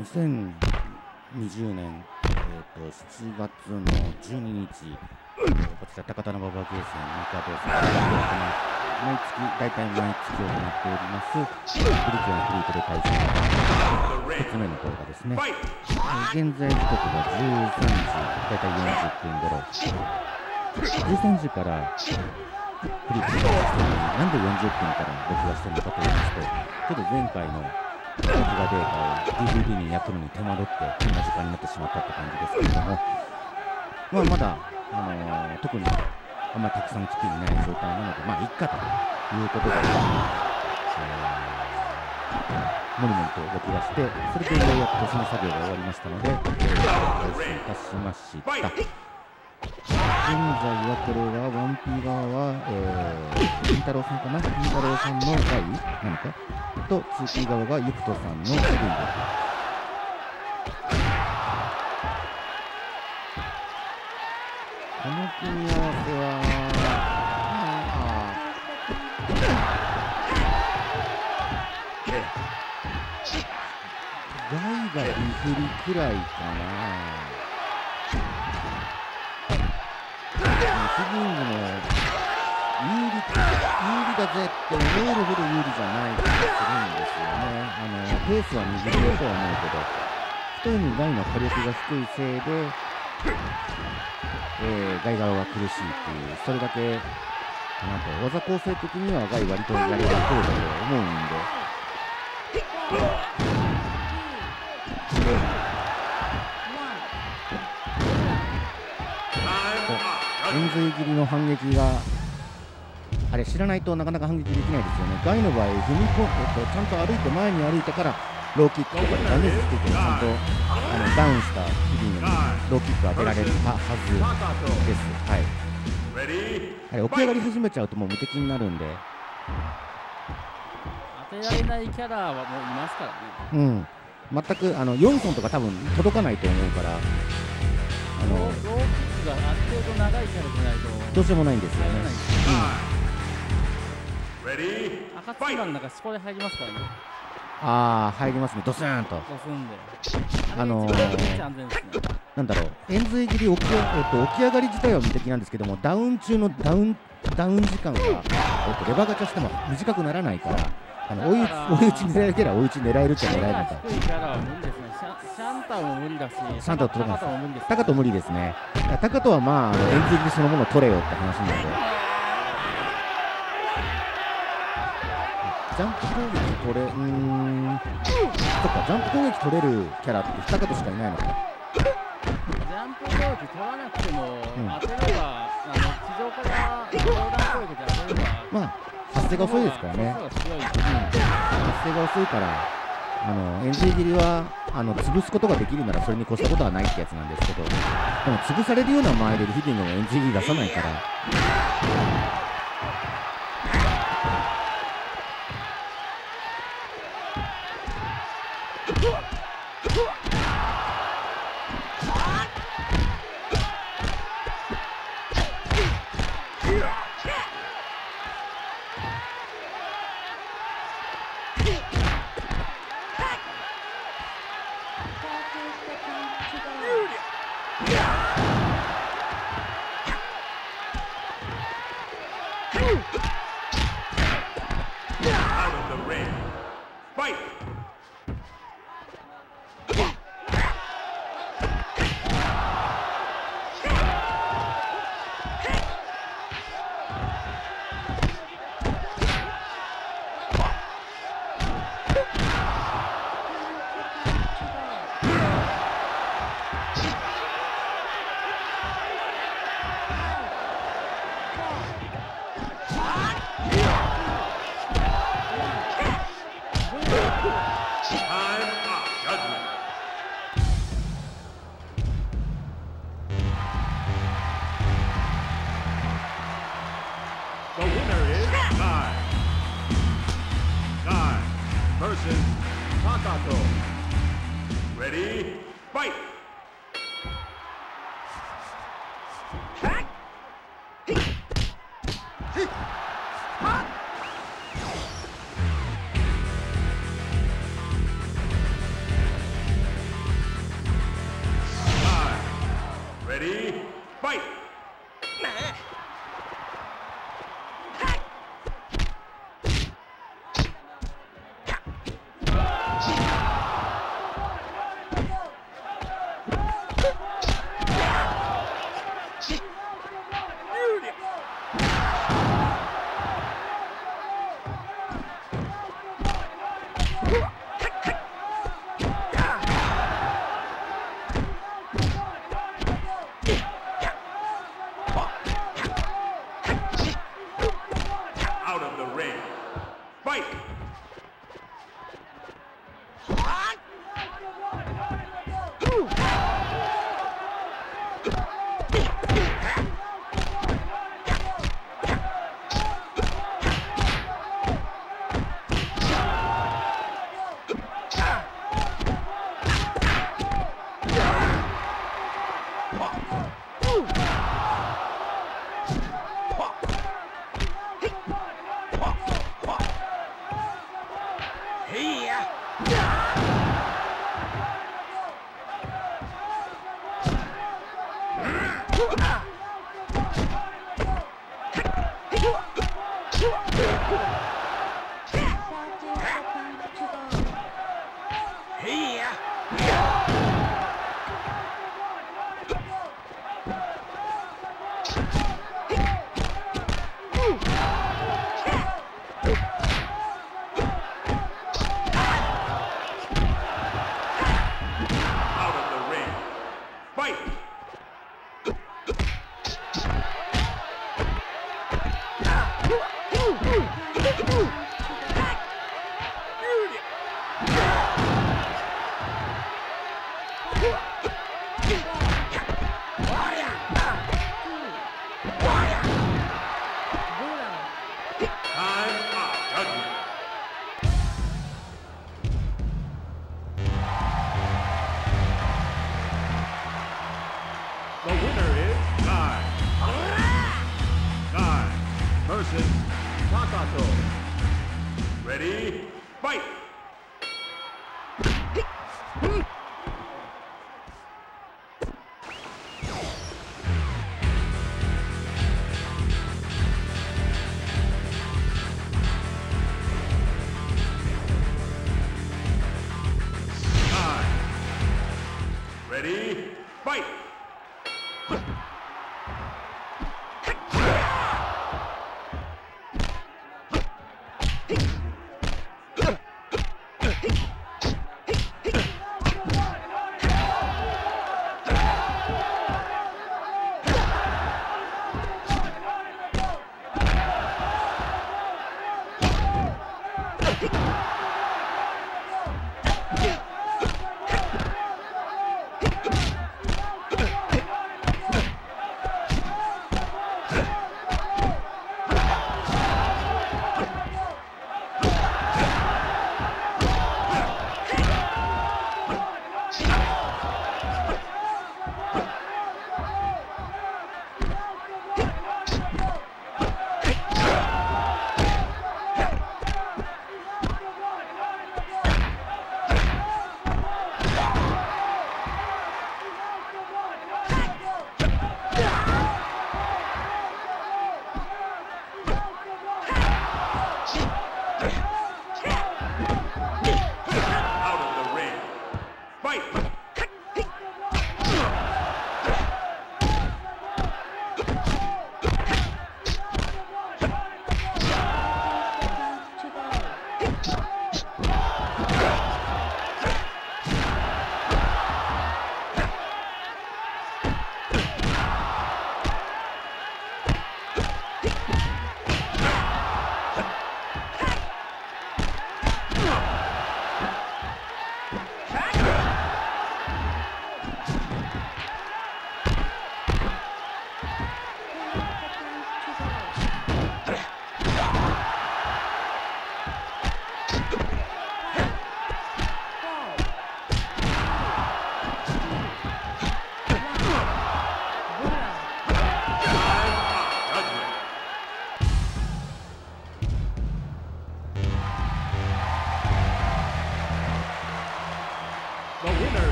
2020年、えー、と7月の12日、えーこちら高田馬場ゲーセン三河堂さん毎月大体毎月行っております。プリキュアフリートで対戦1つ目の動画です。ね、えー現在時刻が13時大体40分頃13時からフリートで対戦してるのになんで40分から録画してるのかと言いますとちょっと前回の録画データを DVD に焼くのに手間取ってこんな時間になってしまったって感じですけれどもまあ、まだ、あのー特にあんまりたくさん来ていない状態なので、まあ、いっかということで、えー、もりもりと録画して、それでようやくその作業が終わりましたので、えー、配信いたしました。現在はこれは、ワンピー側は、えー、金太郎さんかな金太郎さんの代なのかと、ツーピー側がゆくとさんのセブンで。この組み合わせは、まあ、ガイがリフリくらいかな。ヒギングの有利有利だぜって思えるほど有利じゃない気がするんですよね。あのペースは握れるとは思うけど、一重にガイの火力が低いせいで、えー、ガイ側が苦しいっていう、それだけかなと、技構成的にはガイ割とやれる方だと思うんで。円髄切りの反撃があれ知らないとなかなか反撃できないですよね。ガイの場合踏み込ん、えっと、ちゃんと歩いて前に歩いてからローキックとかでダメージつけてちゃんとあのダウンした日々にローキック当てられるははずです。はい。あれ起き上がり始めちゃうともう無敵になるんで、当てられないキャラはもういますからね。うん、全くあのヨンソンとか多分届かないと思うから、あローのローキックがある程度長いキャラじゃないとどうしようもないんですよね。うん、赤ツマの中そこで入りますからね。ああ入りますね、ドスーンと。ドスンで。あのー。なんだろう、円髄切り起き,、えっと起き上がり自体は無敵なんですけども、ダウン中のダウンダウン時間が、えっとレバーガチャしても短くならないから、あの追い打ち追い打ち狙えるキャラは追い打ち狙えるっちゃ狙えるのか。シャンターも無理だし、シャンター届かなす、タカト無理ですね。タカトはまあ、あの円髄切りそのものを取れよって話なんで。ジャンプ攻撃取れ、うーん、そっか、ジャンプ攻撃取れるキャラってタカトしかいないのか。ジャンプ攻撃取らなくても、ん当てれば、あの地上から横断攻撃で当てれば、まあ、発生が遅いですからね。発生が遅いから、あの円髄切りはあの潰すことができるならそれに越したことはないってやつなんですけど、でも潰されるような間合いでヒディングも円髄切り出さないから、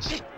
Shit!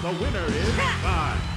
The winner is Guy.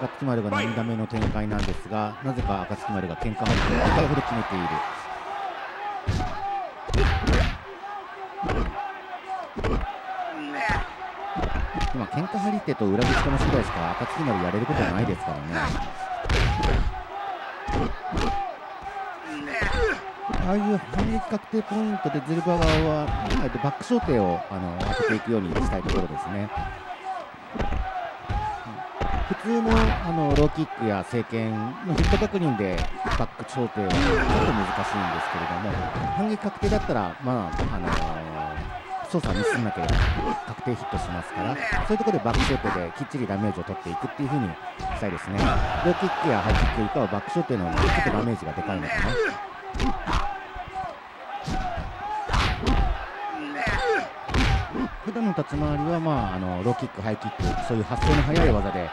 暁丸が涙目の展開なんですがなぜか暁丸が喧嘩張りで2回ほど決めている今喧嘩張り手と裏口かの次第しか暁丸やれることはないですからねああいう反撃確定ポイントでズルバ側は、えっとバック小手をあの当てていくようにしたいところですね。普通のあのローキックや聖剣のヒット確認でバック小手はちょっと難しいんですけれども、反撃確定だったら、まああの操作ミスんなければ確定ヒットしますから、そういうところでバックショートできっちりダメージを取っていくっていう風にしたいですね。ローキックやハイキックよりかはバックショートの方がちょっとダメージがでかいのかな。普段の立ち回りは、まあ、あのローキック、ハイキック、そういう発想の速い技で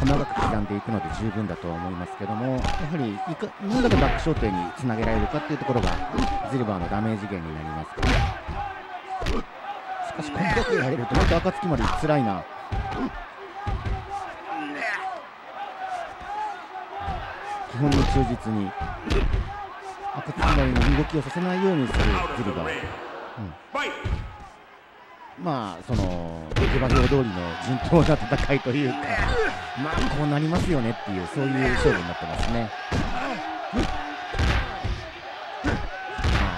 細かく刻んでいくので十分だと思いますけども、やはりいか何だけバック焦点につなげられるかっていうところが、ズルバーのダメージ源になりますから。しかし、これだけやれると、また暁まで辛いな。基本に忠実に、暁までの動きをさせないようにする Out ズルバー。ring. Fight! まあ、その、下馬評通りの順当な戦いというか、まあ、こうなりますよねっていう、そういう勝負になってますね。ま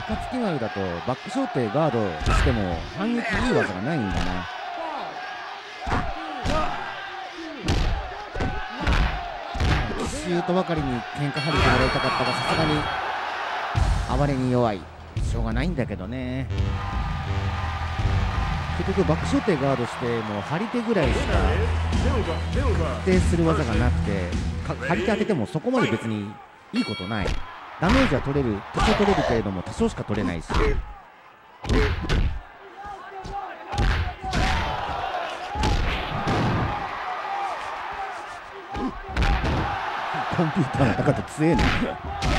あ、暁丸だと、バック小手ガードしても、反撃いい技がないんだな。シュートばかりに喧嘩張りてもらいたかったが、さすがに、暴れに弱い。しょうがないんだけどね。結局バック小手ガードしても張り手ぐらいしか確定する技がなくて張り手当ててもそこまで別にいいことない。ダメージは取れる多少取れるけれども多少しか取れないし。コンピューターの中で強えな。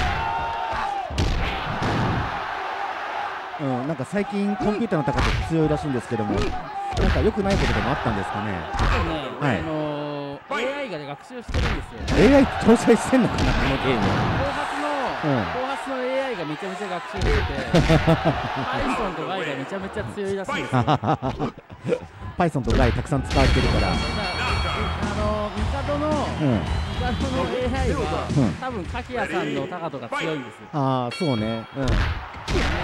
うん、なんか最近コンピューターの高さ強いらしいんですけども、なんか良くないことでもあったんですかね？ね、はいあのー AI がね学習してるんですよ AI 搭載してんのかな、このゲーム。後発の、うん後発の AI がめちゃめちゃ学習してて Python と Y がめちゃめちゃ強いらしいんですよ Python と Gai たくさん使われてるから。あのー、ミカドのうん。ミカドの AI は、うん多分柿谷さんの高度が強いんですよああ、そうね。うん。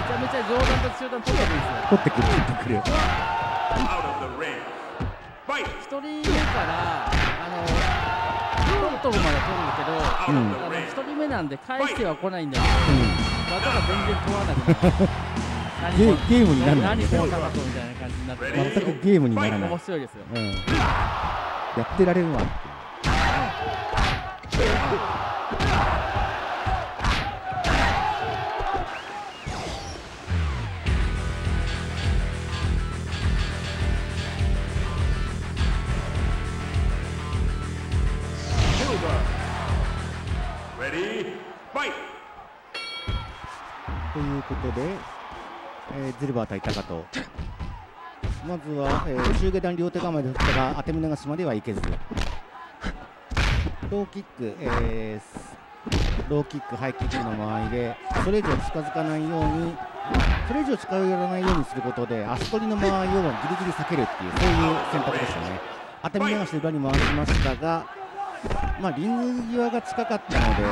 めちゃめちゃ上段と中段取ってるんですよ。取ってくる、取ってくる。一人目からあの取るとこまで取るんだけど、うんあの ring. 一人目なんで返しては来ないんだけど、う技が全然問わなくなる何ゲもゲームにならない。何このみたいな感じになってん。全くゲームにならない。面白いですよ。うん。やってられるわって Ready? Fight. ということで、えー、ズルバー対高とまずは、えー、中下段両手構えで振ったが当て身流しまではいけずローキック、えー、ローキックハイキックの間合いでそれ以上近づかないようにそれ以上近寄らないようにすることで足取りの間合いをギリギリ避けるっていうそういう選択でしたね当て身流しで裏に回しましたがまあ、リング際が近かったので、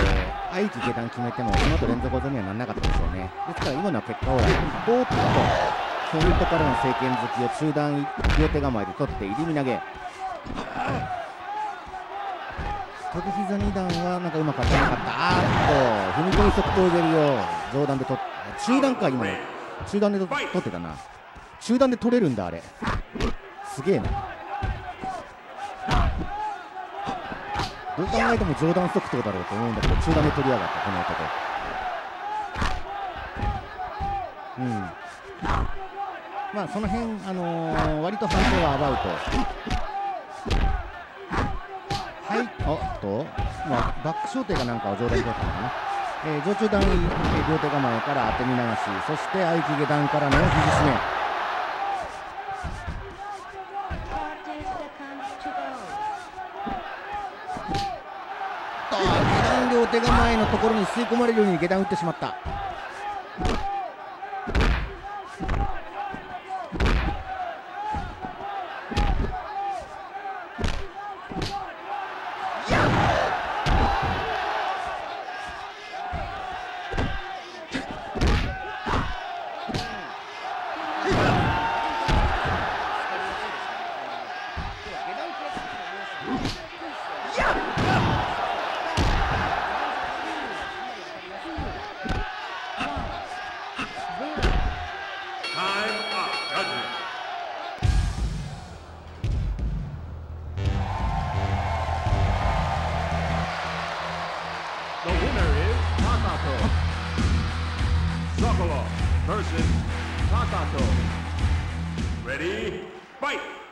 愛知下段決めても、その後連続技にはならなかったでしょうね。ですから、今のは結果オーライ、ボーッとフェイントからの政権好きを中段両手構えで取って、入り身投げ。飛び膝2段はなんかうまく当たらなかった。あーっと、踏み込み速攻蹴りを上段で取っ中段か、今の。中段で取ってたな。中段で取れるんだ、あれ。すげえな。どう考えても上段速度だろうと思うんだけど、中段で取りやがった、この男。うん。まあ、その辺、あのー割と判定はアバウト。はい、おっと、まあ、バック小手かなんかを上段で取ったのかな。えー上中段、えー両手構えから当て身流し、そして相木下段からの肘締め。手構えのところに吸い込まれるように下段打ってしまった。Takato. Sokolov versus Takato. Ready? Fight!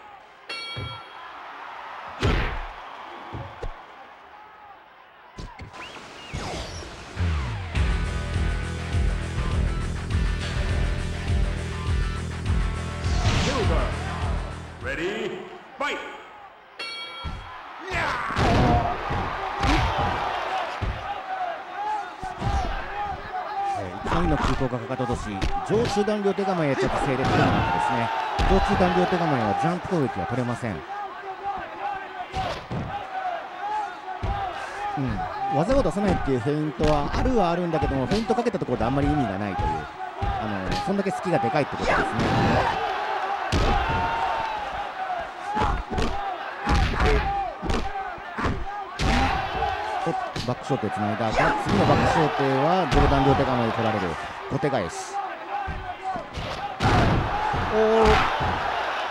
上中段両手構えちょっと整列取れなかったですね。上中段両手構えはジャンプ攻撃は取れません。うん、技を出さないっていうフェイントはあるはあるんだけども、フェイントかけたところであんまり意味がないという、あのそんだけ隙がでかいってことですね。バックショートでつないだが次のバックショートは上段両手構えで取られる小手返し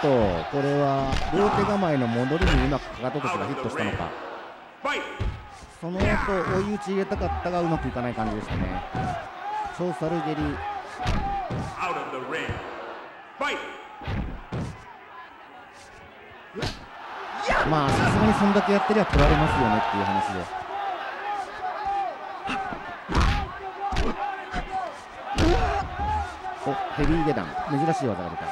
とこれは両手構えの戻りにうまくかかと落としがヒットしたのか。その後追い打ち入れたかったがうまくいかない感じでしたね。超サル蹴りまあさすがにそんだけやってりゃ取られますよねっていう話で。おヘビー下段。珍しい技が出た。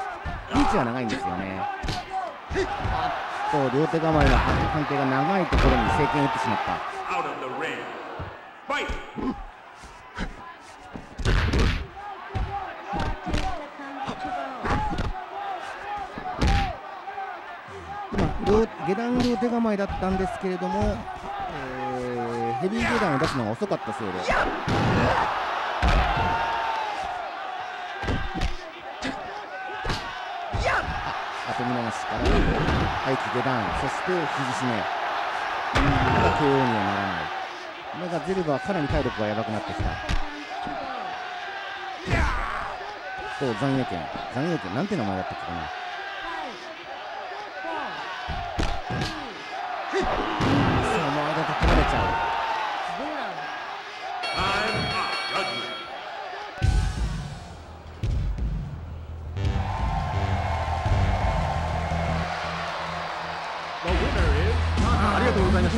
リーチは長いんですよね。あっと両手構えの関係が長いところに正拳を打ってしまった。下段両手構えだったんですけれども、えーヘビー下段を出すのが遅かったそうであ後見流しから相手下段そして肘締め。だ KO にはならない。目が出ればかなり体力がやばくなってきた。go. と残影剣残影剣なんて名前だったっけかな。の間で取られちゃ zero.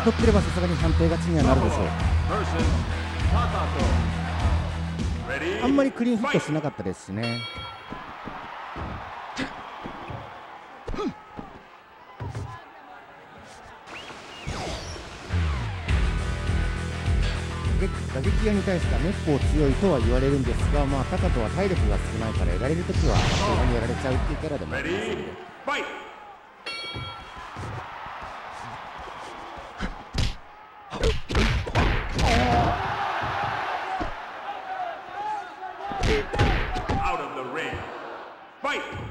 取ってればさすがに判定勝ちにはなるでしょう。あんまりクリーンヒットしなかったですしね。打撃屋に対しては結構強いとは言われるんですが、まあ、タカトは体力が少ないからやられるときは後半にやられちゃうっていうキャラでもありますので。Fight!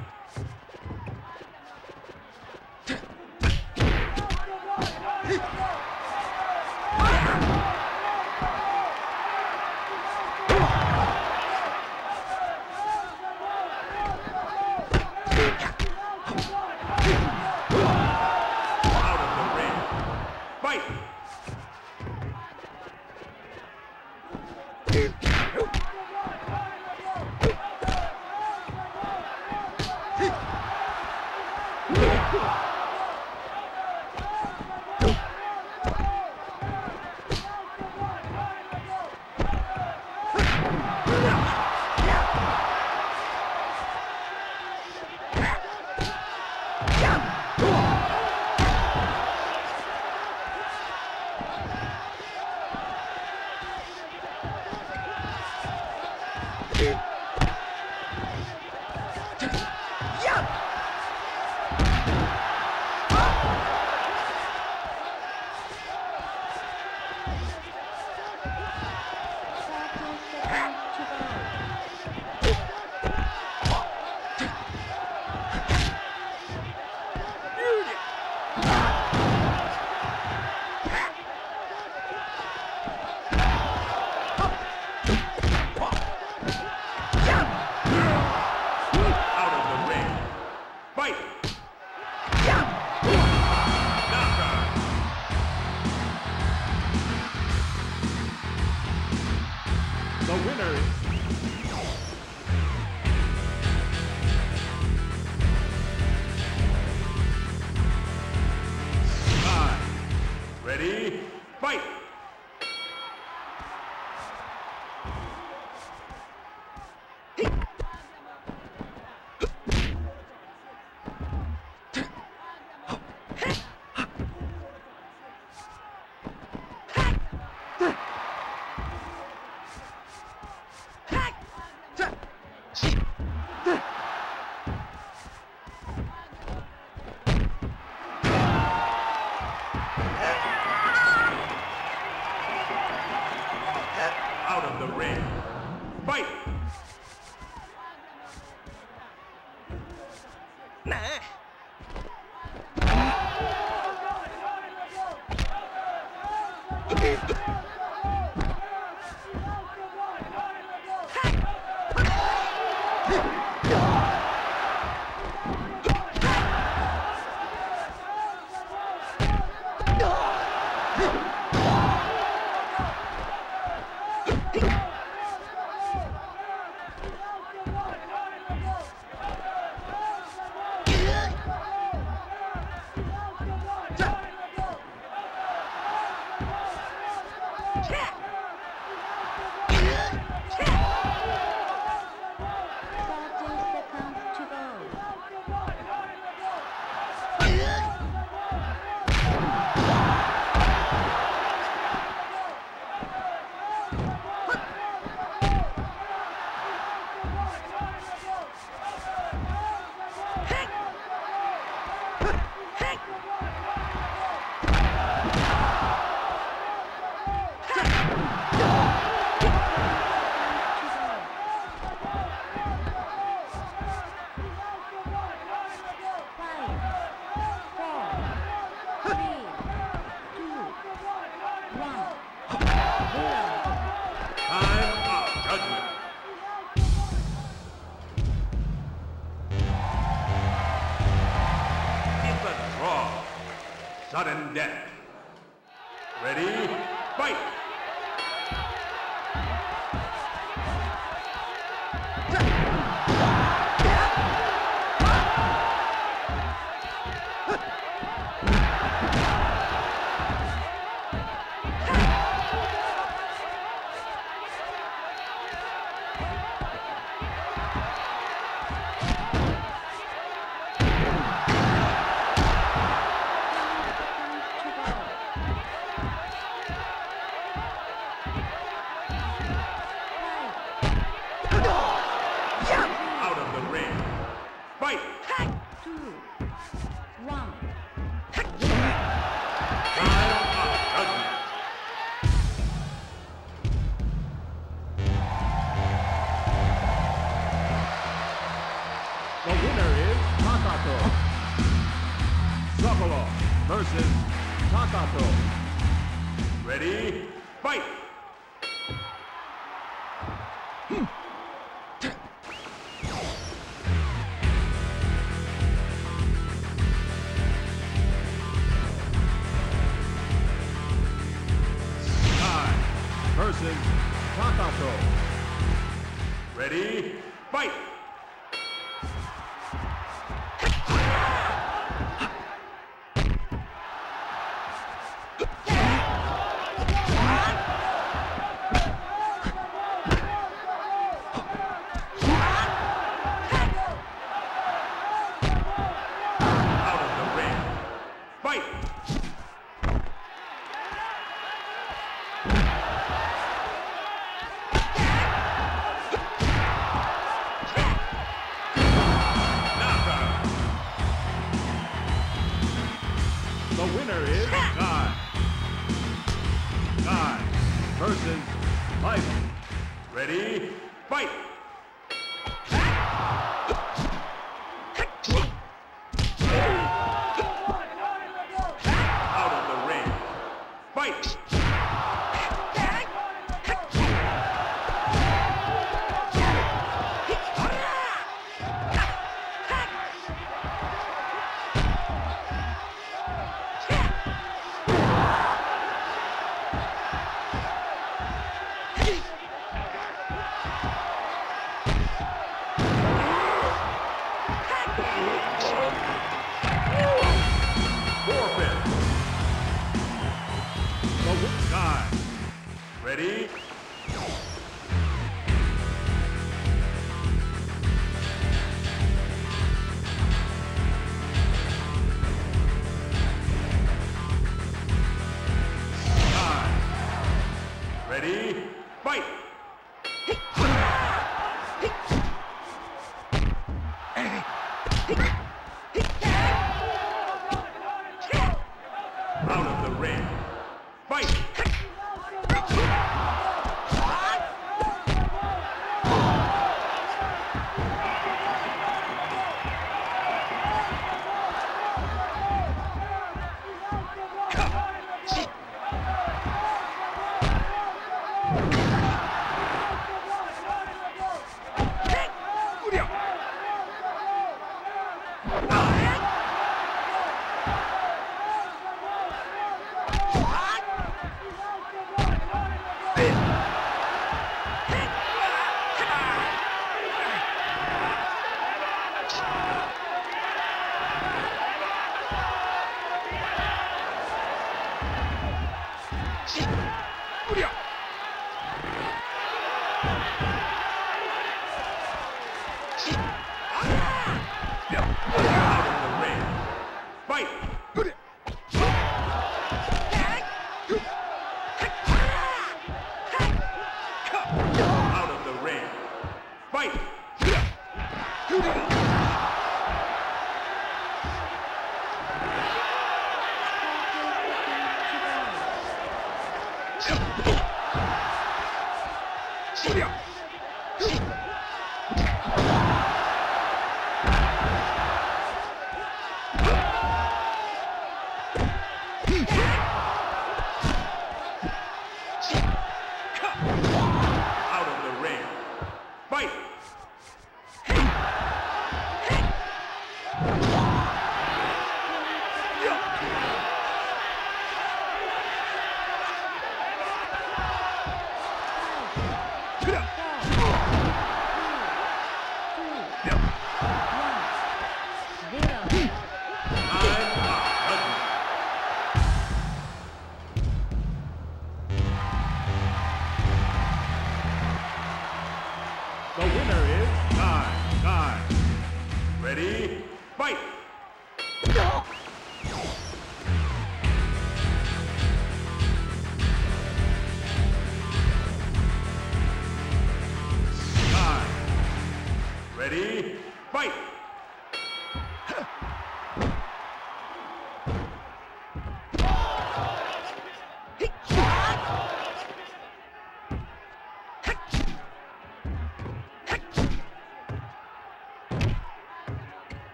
है।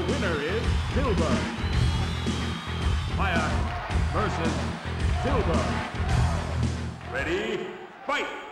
The winner is Silver. Maya versus Silver. Ready, fight!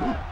Ooh.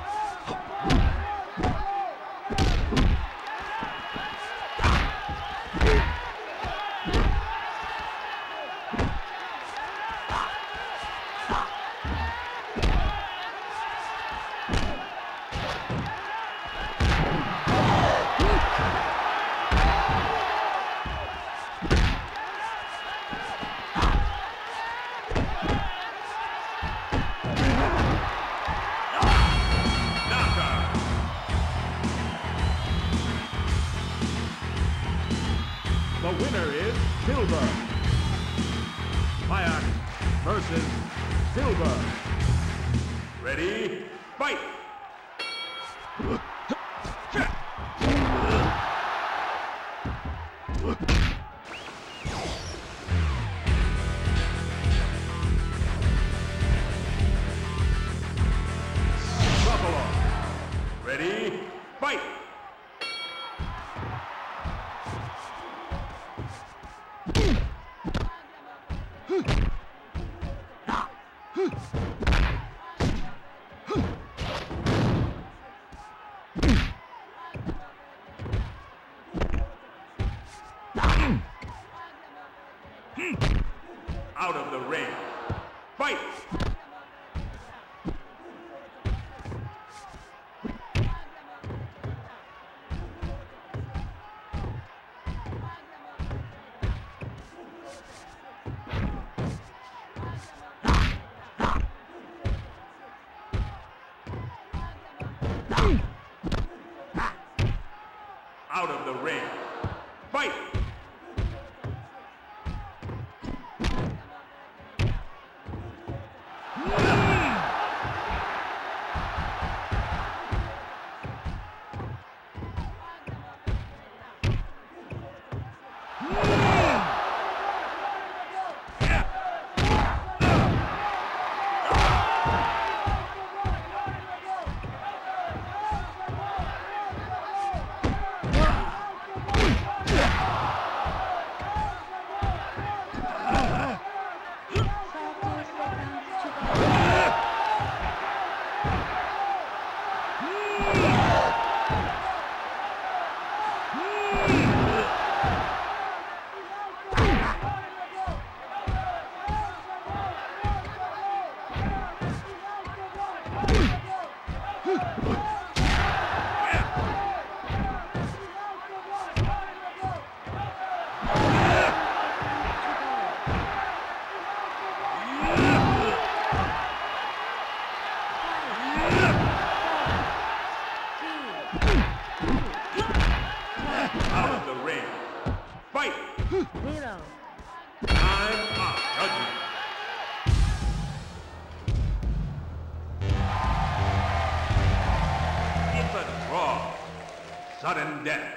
God and death.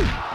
Woo!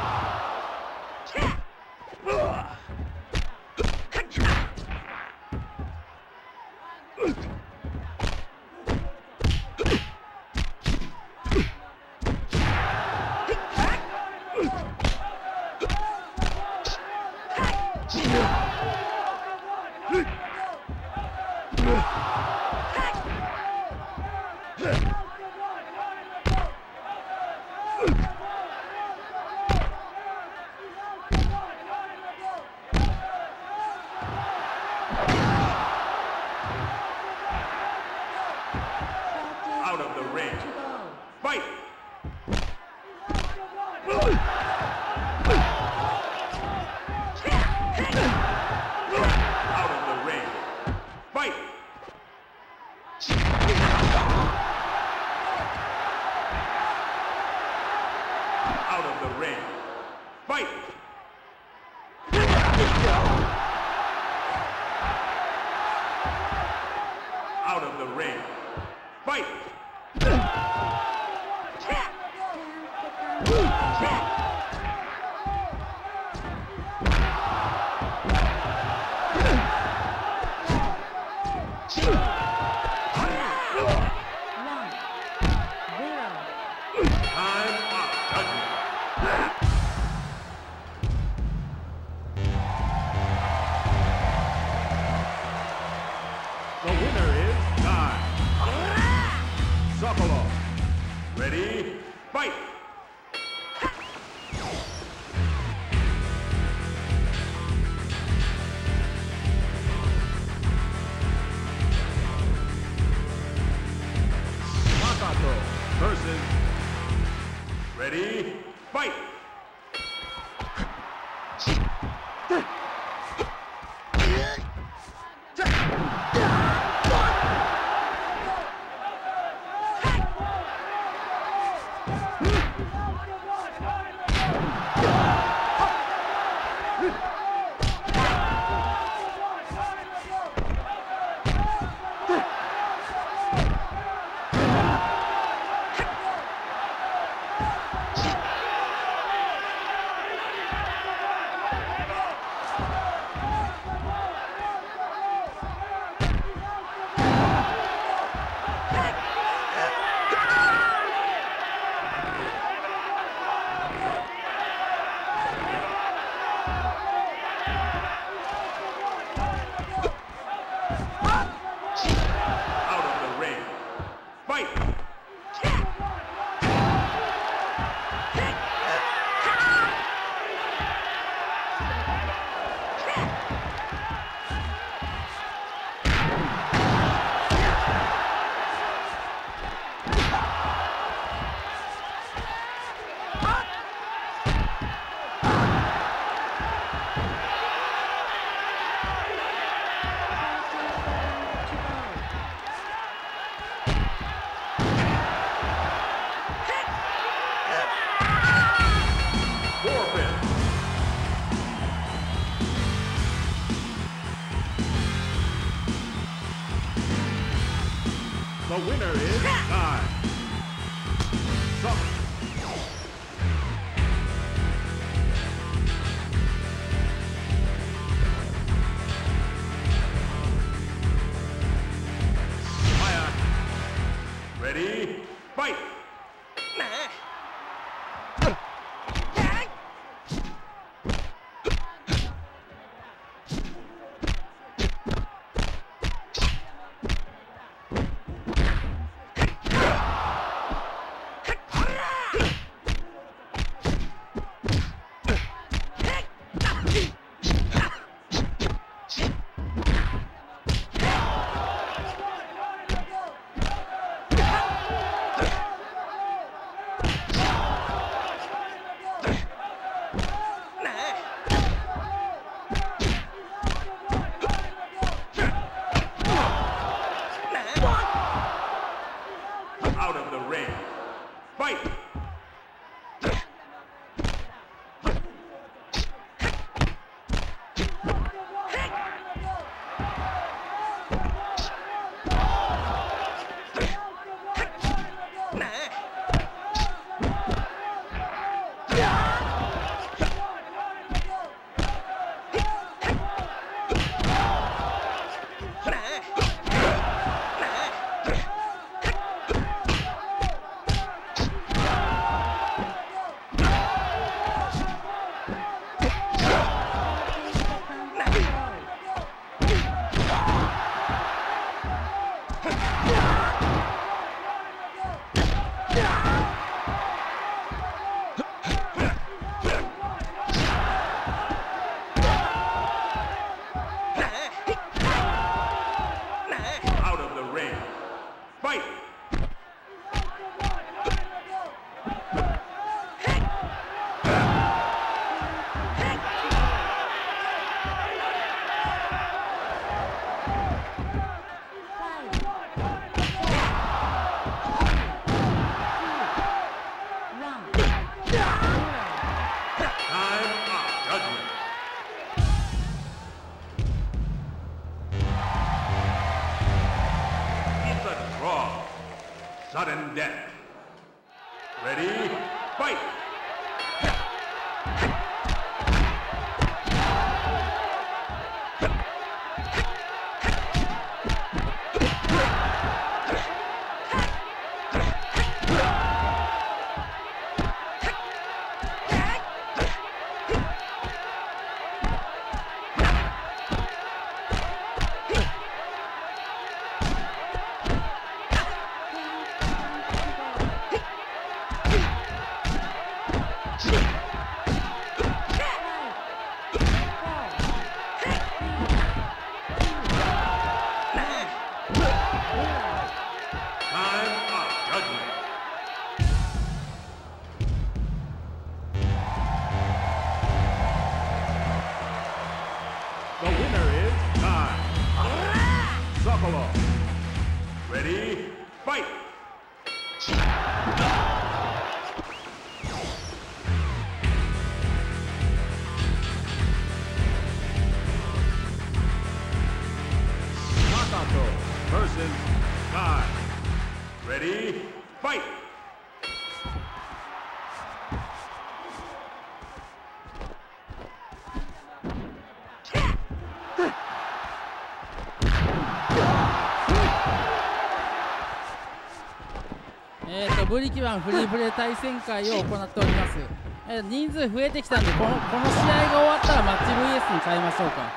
ブリキワンフリープレー対戦会を行っております、え人数増えてきたんでこのこの試合が終わったらマッチ VS に変えましょうか。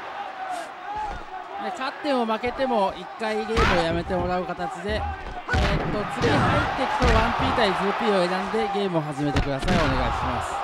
で勝っても負けても1回ゲームをやめてもらう形で、えー、と次入っていくと 1P 対 2P を選んでゲームを始めてください。お願いします。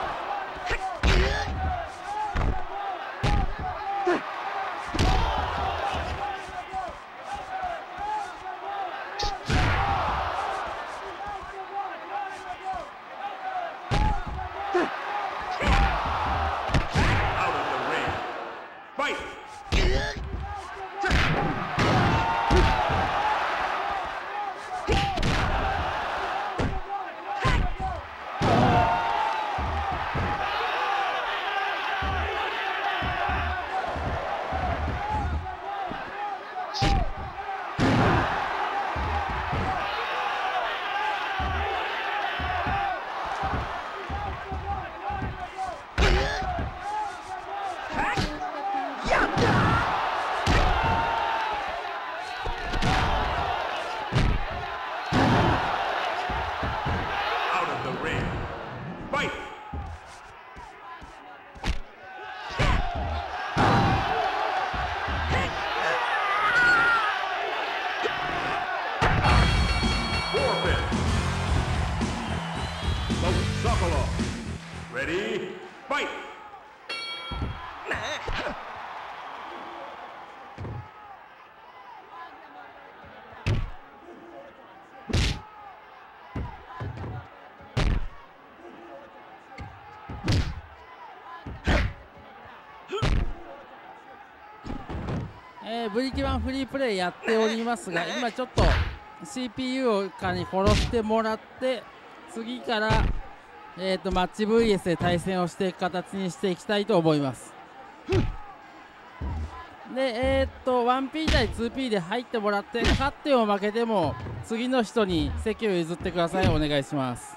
ブリキワンフリープレイやっておりますが今ちょっと CPU をかに殺してもらって次から、えー、とマッチ VS で対戦をしていく形にしていきたいと思います。でえー、っと 1P 対 2P で入ってもらって勝っても負けても次の人に席を譲ってください。お願いします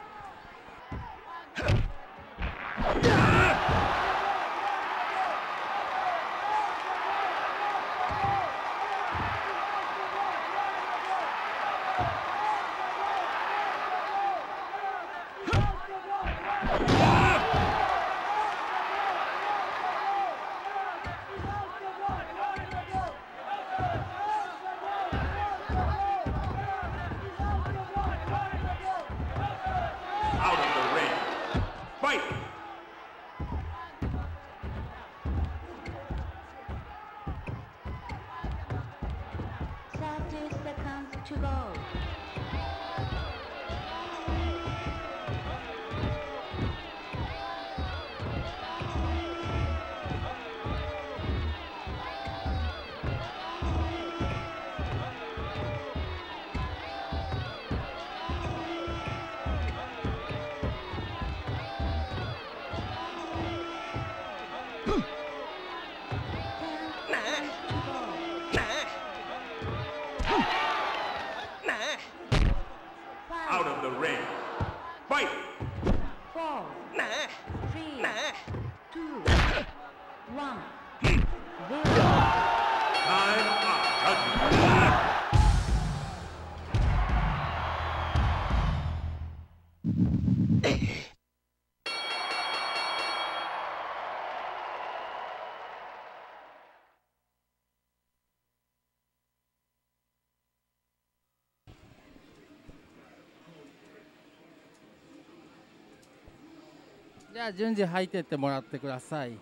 じゃあ順次入ってってもらってください 1P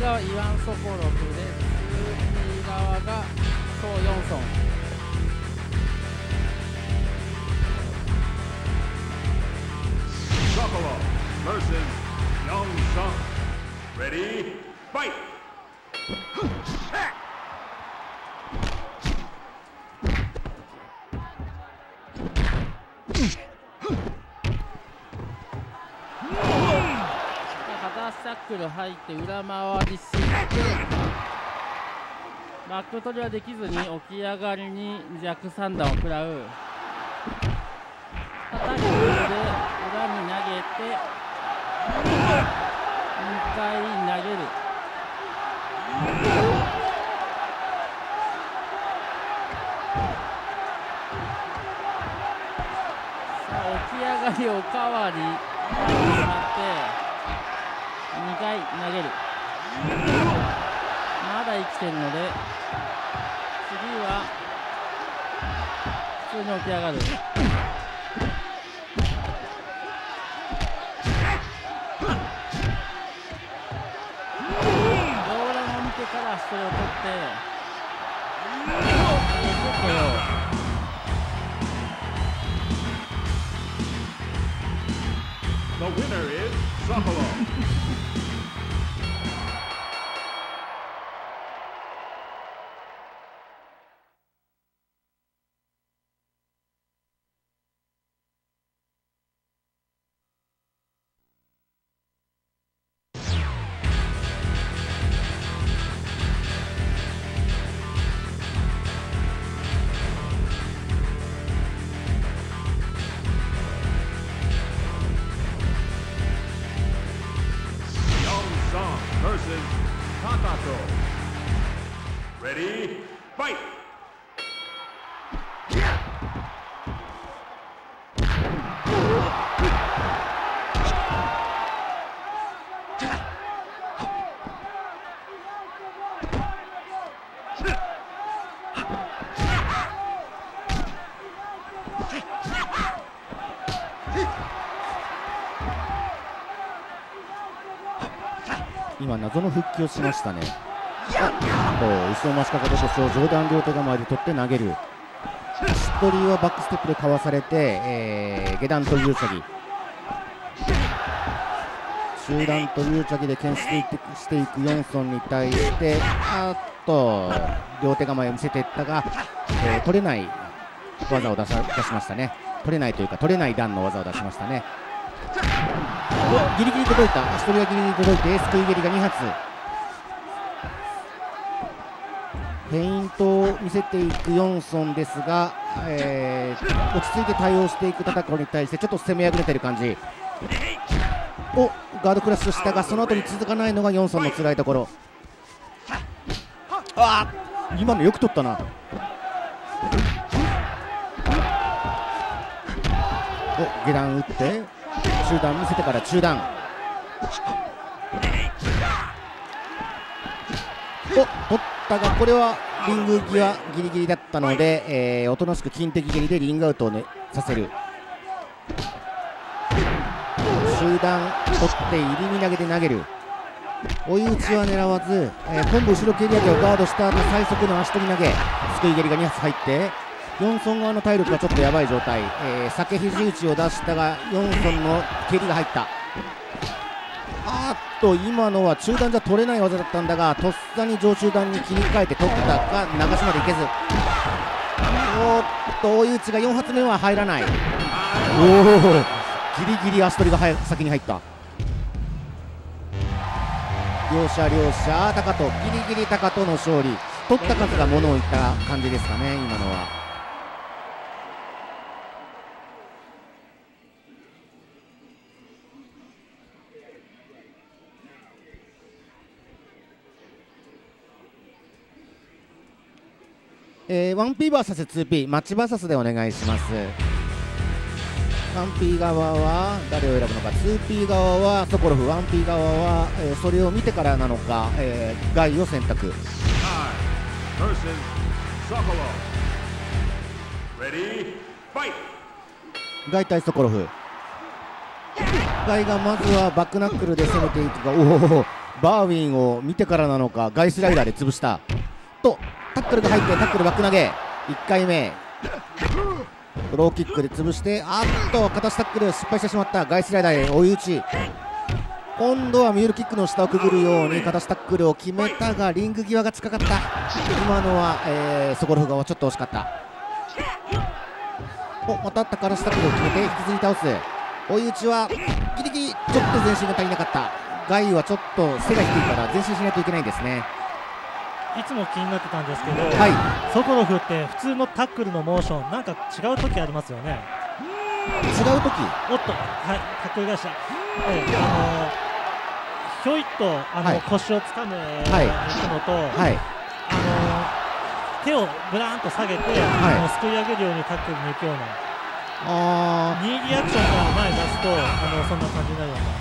側イワン・ソコロフで 2P 側がソ・ヨンソン Sokolov versus Young Sung. Ready? Fight! ックル入って裏回りしてバック取りはできずに起き上がりに弱三段を食らうタックルで裏に投げて2回投げるさあ起き上がりおかわりになって。2回投げる。まだ生きてるので次は普通に起き上がる。動画を見てからそれを取って。こよう The winner is Sokolov. 謎の復帰をしましたね。あ後ろ回しかかとと上段両手構えで取って投げる。足取りはバックステップでかわされて、えー、下段というチャギ。中段というチャギで牽していってしていくヨンソンに対してあっと両手構えを見せていったが、えー取れない。技を出しましたね。取れないというか取れない段の技を出しましたね。ギリギリ届いた。足取りがギリギリ届いてすくい蹴りが2発。フェイントを見せていくヨンソンですが、えー落ち着いて対応していくタタコに対してちょっと攻めあぐれてる感じ。おガードクラッシュしたがその後に続かないのがヨンソンの辛いところ。あ今のよく取ったな。お下段打って。中段見せてから中段。お取ったがこれはリング際ギリギリだったので、えーおとなしく金的蹴りでリングアウトを、ね、させる。中段取って入り身投げで投げる。追い打ちは狙わず、えー、今度後ろ蹴り上げをガードした後最速の足取り投げ。すくい蹴りが2発入ってヨンソン側の体力がちょっとやばい状態、えー、先肘打ちを出したがヨンソンの蹴りが入った。あーっと今のは中段じゃ取れない技だったんだがとっさに上中段に切り替えて取ったが流しまでいけず。おっと追い打ちが4発目は入らない。おおギリギリ足取りが先に入った。両者両者高とギリギリ高との勝利。取った数がものを言った感じですかね今のは。えー、1P vs2P マッチ VS でお願いします。1P 側は誰を選ぶのか。2P 側はソコロフ。1P 側は、えーそれを見てからなのか、えー、ガイを選択!ガイ対ソコロフ。ガイがまずはバックナックルで攻めていくがおおバーウィンを見てからなのか。ガイスライダーで潰した。とタックルが入ってタックルバック投げ。1回目。フローキックで潰してあっと片足タックル。失敗してしまった。ガイスライダーへ追い打ち。今度はミュールキックの下をくぐるように片足タックルを決めたがリング際が近かった。今のは、えー、ソコロフ側ちょっと惜しかった。おまた高足タックルを決めて引きずり倒す。追い打ちはギリギリちょっと前進が足りなかった。ガイはちょっと背が低いから前進しないといけないんですね。いつも気になってたんですけど、はい。ソコロフって普通のタックルのモーションなんか違う時ありますよね。違う時？おっとはいタックル返した、ええあのひょいっとあの、はい。腰をつかむのと、はい。あの手をブラーンと下げて、はい。あのすくい上げるようにタックルに行くような。あ2リアクションから前に出すとあのそんな感じになるような。ー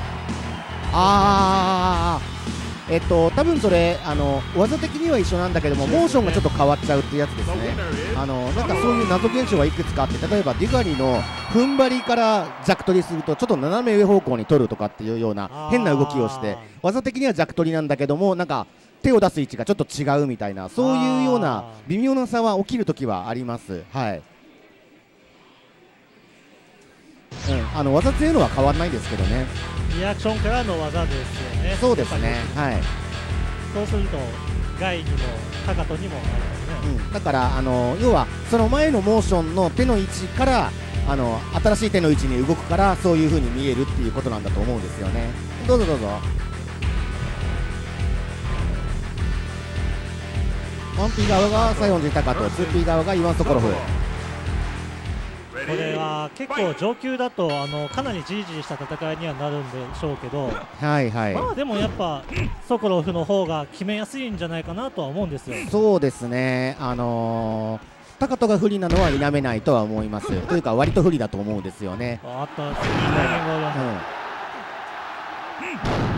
あーえっと多分それあの技的には一緒なんだけどもモーションがちょっと変わっちゃうっていうやつですね。あのなんかそういう謎現象がいくつかあって例えばディガリの踏ん張りから弱取りするとちょっと斜め上方向に取るとかっていうような変な動きをして技的には弱取りなんだけどもなんか手を出す位置がちょっと違うみたいなそういうような微妙な差は起きるときはあります。はいうん、あの技強いのは変わらないんですけどね。リアクションからの技ですよね。そうですね。はい。そうするとガイにもタカトにもなりますね、うん、だからあの要はその前のモーションの手の位置からあの新しい手の位置に動くからそういう風に見えるっていうことなんだと思うんですよね。どうぞどうぞ。1P 側が西園寺高と 2P 側がイワン・ソコロフこれは結構上級だとあのかなりじりじりした戦いにはなるんでしょうけど、はいはい。まあでもやっぱソコロフの方が決めやすいんじゃないかなとは思うんですよ。そうですね。あのー、高人が不利なのは否めないとは思いますというか割と不利だと思うんですよね。あったうん。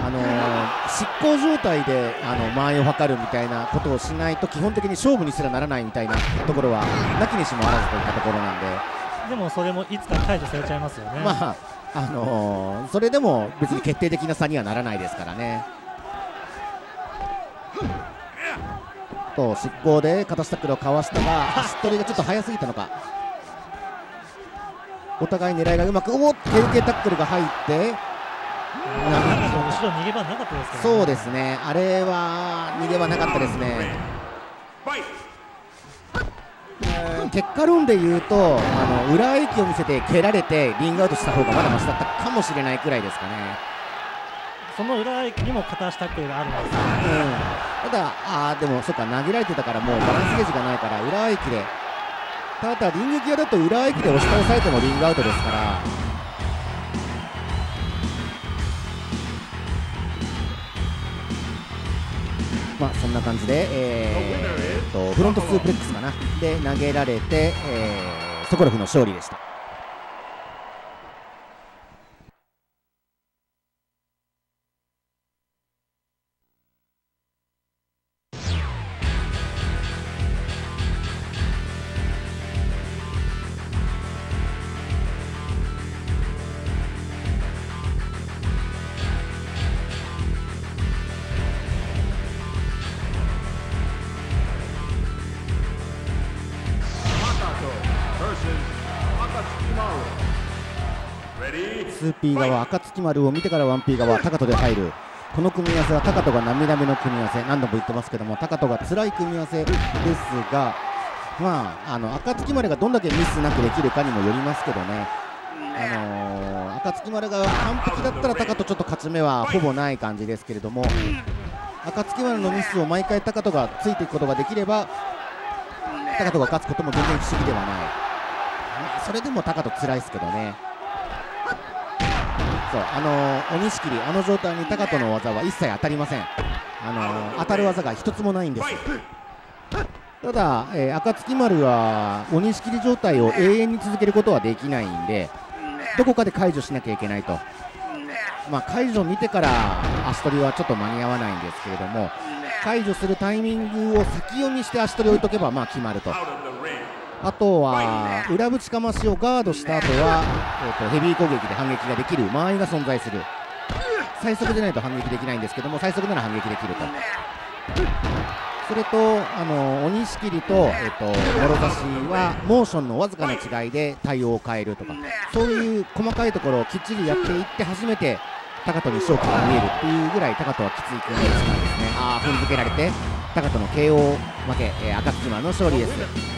あのー執行状態であの間合いを測るみたいなことをしないと基本的に勝負にすらならないみたいなところはなきにしもあらずといったところなんで、でもそれもいつか解除されちゃいますよね、まああのー、それでも別に決定的な差にはならないですからね。と執行で形タックルをかわしたが足取りがちょっと早すぎたのか。お互い狙いがうまくおっ手受けタックルが入って後ろ逃げ場なかったですか、ね、そうですね。あれは逃げ場なかったですね。結果論で言うとあの裏駅を見せて蹴られてリングアウトした方がまだマシだったかもしれないくらいですかね。その裏にも片足タックルがあるんですよ。うん、ただ、あーでもそっか投げられてたからもうバランスゲージがないから裏駅で。ただリング際だと裏駅で押し倒されてもリングアウトですからまあそんな感じで、えー、とフロントスープレックスかなで投げられて、えーソコロフの勝利でした。1P 側暁丸を見てから 1P 側高戸で入る。この組み合わせは高戸が涙目の組み合わせ。何度も言ってますけども高戸が辛い組み合わせですがまああの暁丸がどんだけミスなくできるかにもよりますけどね。あのー、暁丸が完璧だったら高戸ちょっと勝ち目はほぼない感じですけれども暁丸のミスを毎回高戸がついていくことができれば高戸が勝つことも全然不思議ではない。それでも高戸辛いですけどね。そうあの、鬼仕切り、あの状態に高人の技は一切当たりません、あの当たる技が一つもないんです。ただ、えー、暁丸は鬼仕切り状態を永遠に続けることはできないんで、どこかで解除しなきゃいけないと、まあ、解除を見てから足取りはちょっと間に合わないんですけれども、解除するタイミングを先読みして足取りを置いとけばまあ決まると。あとは裏ぶちかましをガードした後は、えー、とヘビー攻撃で反撃ができる間合いが存在する。最速でないと反撃できないんですけども最速なら反撃できると。それとあの鬼仕切りと,、えー、ともろ差しはモーションのわずかな違いで対応を変えるとかそういう細かいところをきっちりやっていって初めて高人に勝機が見えるっていうぐらい高人はきつい組み合わせなんですね。ああ踏んづけられて高人の KO 負け、えー、赤月丸の勝利です。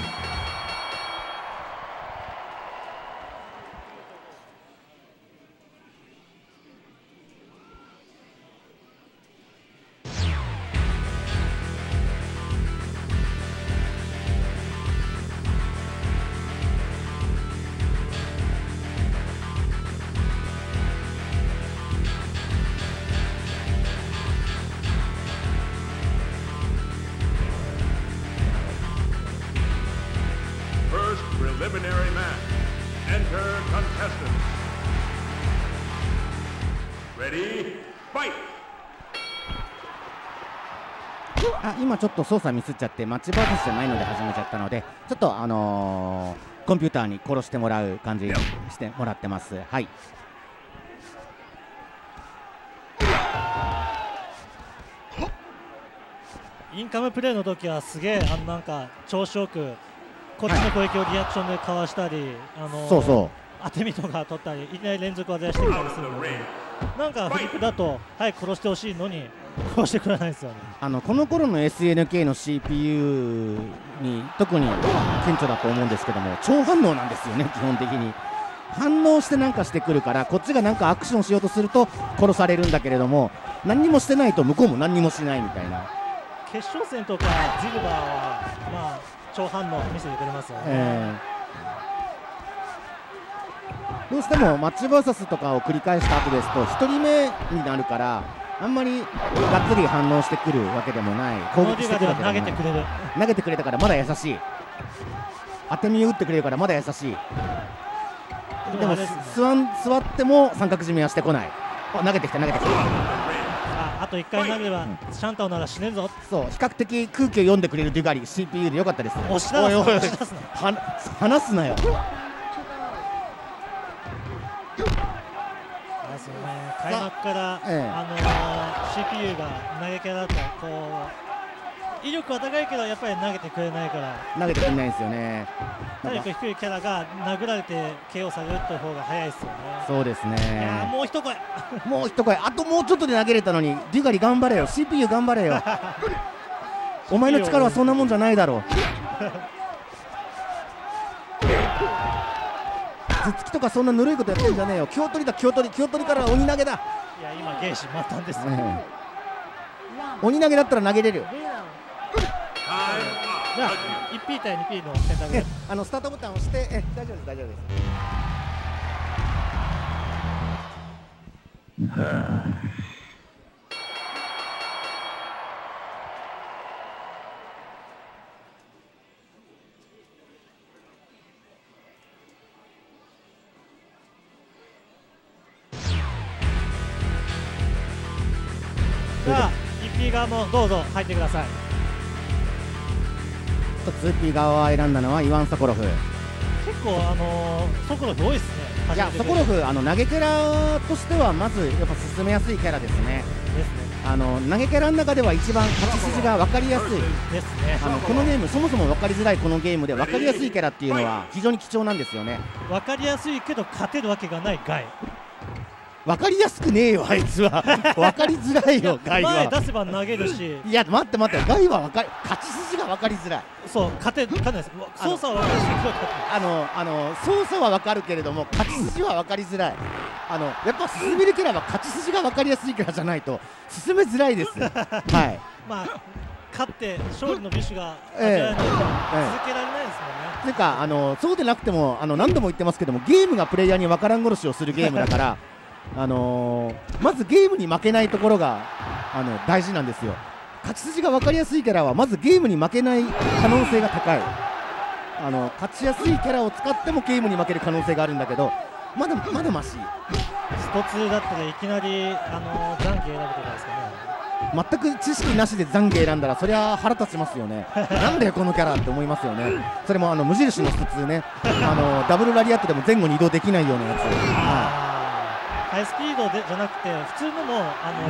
ちょっと操作ミスっちゃってマッチバースじゃないので始めちゃったのでちょっとあのーコンピューターに殺してもらう感じにしてもらってます。はい。インカムプレーの時はすげえあのなんか調子よくこっちの攻撃をリアクションでかわしたり、あのそうそう。当て身とか取ったりいきなり連続技してきたりするのでなんかフリップだと早く殺してほしいのに 殺してくれないんですよね。あのこの頃の SNK の CPU に特に顕著だと思うんですけども超反応なんですよね基本的に。反応してなんかしてくるからこっちがなんかアクションしようとすると殺されるんだけれども何にもしてないと向こうも何にもしないみたいな。決勝戦とかジルバーはまあ超反応見せてくれますよね、えーどうしてもマッチバーサスとかを繰り返した後ですと1人目になるからあんまりがっつり反応してくるわけでもない。攻撃してくるわけでもない。投げてくれる投げてくれたからまだ優しい。当て身を打ってくれるからまだ優しい。でも座ん座っても三角締めはしてこない。あ投げてきた投げてきた。ああと1回投げればシャンタオなら死ねんぞ。そう。比較的空気を読んでくれるデュガリ CPU でよかったです押し出すな。おいおいおい。押し出すなよ開幕から、ええ。あのー CPU が投げキャラだとこ威力は高いけどやっぱり投げてくれないから。投げてくれないんですよね。体力低いキャラが殴られて KO されるって方が早いですよね。そうですいやーねもう一声。もう一声。あともうちょっとで投げれたのにデュガリ頑張れよ。CPU 頑張れよ。お前の力はそんなもんじゃないだろう 頭突きとかそんなぬるいことやってんじゃねえよ。気を取りだ気を取り気を取りから鬼投げだ、いや今ゲージまったんですよ、ねえ鬼投げだったら投げれる Zero. じゃあ 1P 対 2P の選択 あのスタートボタンを押してえ大丈夫です大丈夫です側もどうぞ入ってください。と 2P 側を選んだのはイワン・ソコロフ。結構あのー、ソコロフ多いですね。いやソコロフあの投げキャラとしてはまずやっぱ進めやすいキャラですね。ですね。あの投げキャラの中では一番勝ち筋が分かりやすい。ですね。あのこのゲームそもそも分かりづらいこのゲームで分かりやすいキャラっていうのは非常に貴重なんですよね。分かりやすいけど勝てるわけがないガイ分かりやすくねえよあいつは。分かりづらいよガイは。前出せば投げるし。いや待って待ってガイは分かり勝ち筋が分かりづらい。そう勝て勝てないです。操作は分かるしあのあの操作は分かるけれども勝ち筋は分かりづらい。あのやっぱ進めるキャラは勝ち筋が分かりやすいキャラじゃないと進めづらいです。はい。まあ勝って勝利の美酒が味ええ。わえないと続えけられないですもんね、というかあのそうでなくてもあの何度も言ってますけどもゲームがプレイヤーに分からん殺しをするゲームだから あのーまずゲームに負けないところがあの大事なんですよ。勝ち筋が分かりやすいキャラはまずゲームに負けない可能性が高い。あの勝ちやすいキャラを使ってもゲームに負ける可能性があるんだけどまだまだマシ。スト2だったらいきなりあのー、残機選ぶとかですかね。全く知識なしで懺悔選んだらそりゃ腹立ちますよね。なんだよこのキャラって思いますよね。それもあの無印の普通ね。あのダブルラリアットでも前後に移動できないようなやつ、はあーハイスピードでじゃなくて普通のもあのー、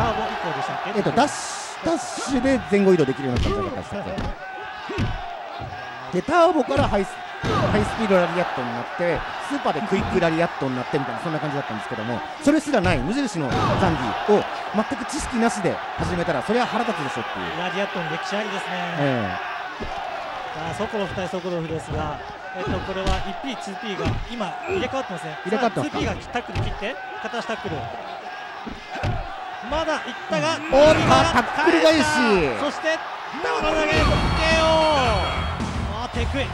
ターボ以降でしたっけ？い、えっとダッシュダッシュで前後移動できるようになったんじゃなか。ったでターボからハイスハイスピードラリアットになってスーパーでクイックラリアットになってみたいなそんな感じだったんですけどもそれすらない無印のザンギを全く知識なしで始めたらそれは腹立つでしょっていう、ラリアットの歴史ありですね、え。さあソコロフ対ソコロフですが、えっと、これは 1P、2P が今入れ替わってますね。入れ替わってますか？さあ 2P がタックル切って片足タックル。まだ行ったが、おっとタックル返しそして倒れ投げ KO あーテクイ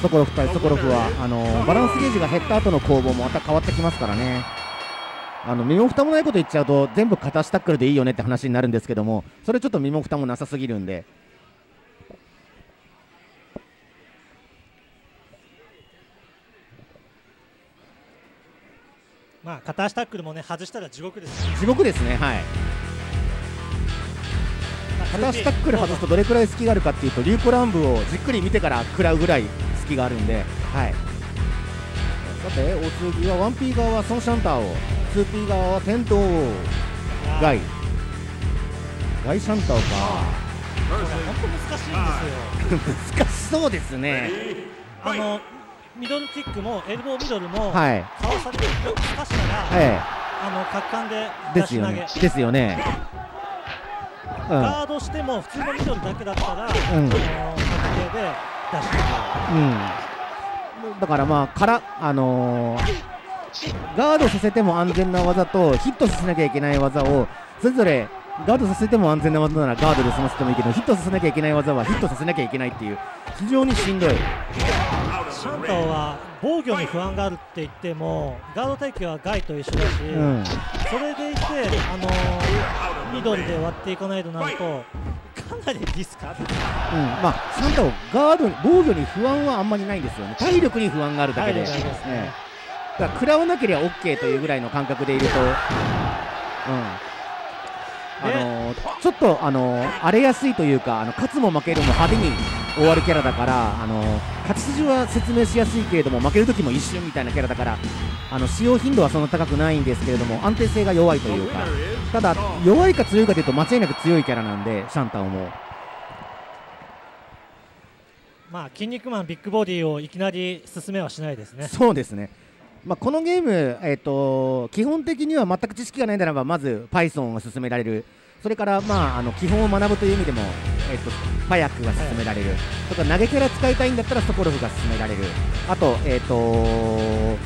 ソコロフ対ソコロフはあのバランスゲージが減った後の攻防もまた変わってきますからねあの身も蓋もないこと言っちゃうと全部片足タックルでいいよねって話になるんですけどもそれちょっと身も蓋もなさすぎるんで。まあ片足タックルもね外したら地獄です。地獄ですねはい。片足タックル外すとどれくらい隙があるかっていうとリューコランブをじっくり見てから食らうぐらい隙があるんではいさてお次は 1P 側はソンシャンターを 2P 側はテントガイガイシャンターか。本当難しいんですよ。難しそうですね。あのミドルキックもエルボーミドルも、はい。かわされてかしたら、えあの角間で出し投げ、すよねですよね。うん。ガードしても普通のミドルだけだったら、ん。あの確定で出しうん、だからまあから、あのーガードさせても安全な技とヒットさせなきゃいけない技をそれぞれガードさせても安全な技ならガードで済ませてもいいけどヒットさせなきゃいけない技はヒットさせなきゃいけないっていう非常にしんどい。シャンタオは防御に不安があるって言ってもガード体系はガイと一緒だし、うん。それでいて、あのーミドルで割っていかないとなるとかなりリスクある。うん、まあサンタをガードに防御に不安はあんまりないんですよね。体力に不安があるだけで、体力ありますね。ええ。だから食らわなければ OK というぐらいの感覚でいると、うん。あのーちょっと、あのー荒れやすいというかあの勝つも負けるも派手に終わるキャラだからあの勝ち筋は説明しやすいけれども負ける時も一瞬みたいなキャラだからあの使用頻度はそんな高くないんですけれども安定性が弱いというかただ.弱いか強いかというと間違いなく強いキャラなんでシャンタオもまあ筋肉マンビッグボディをいきなり進めはしないですね。そうですね、まあ、このゲーム、えー、と基本的には全く知識がないならばまず Python を進められるそれから、まあ、あの基本を学ぶという意味でも、えー、とパヤックが進められる。とか投げキャラ使いたいんだったらソコロフが進められる。あと,、えー、と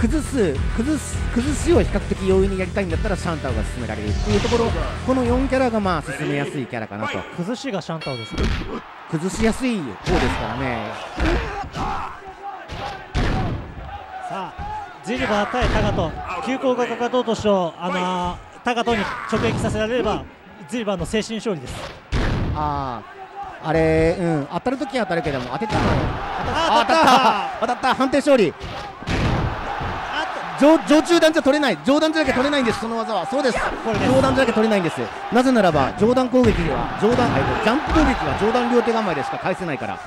崩す崩す崩しを比較的容易にやりたいんだったらシャンタオが進められるっていうところ。この4キャラがまあ進めやすいキャラかなと。崩しがシャンタオですね崩しやすい方ですからね。さあジルバー対タガト急行がかかと落としをあのーに直撃させられればジルバーの精神勝利です。あああれうん当たるときは当たるけども当てた。のあ当たった。当たった。判定勝利。上上中段じゃ取れない。上段じゃなきゃ取れないんです。その技は。そうです。上段じゃなきゃ取れないんです。なぜならば上段攻撃は上段えっとジャンプ攻撃は上段両手構えでしか返せないから。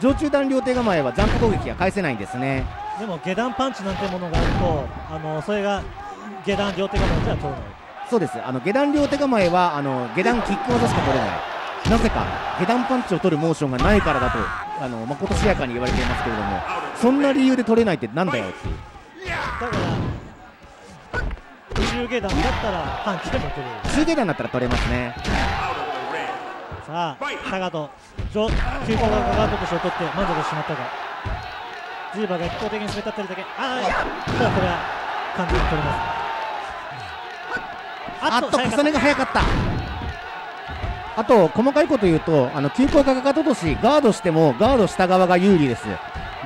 上中段両手構えはジャンプ攻撃が返せないんですね。でも下段パンチなんてものがあるとあのそれが下段両手構えじゃ取れないそうです。あの下段両手構えはあの下段キック技しか取れない。なぜか下段パンチを取るモーションがないからだとあのまことしやかに言われていますけれどもそんな理由で取れないってなんだよっていう。だから中下段だったらパンチでも取れる。中下段だったら取れますね.さあタガト上急行がかかととしを取って満足してしまったが。ジルバーが一方的に滑ったってるだけ。ああこれは完全に取れますあっと重ねが早かった。あと細かいこと言うとあの急降下かかととしガードしてもガード下側が有利です。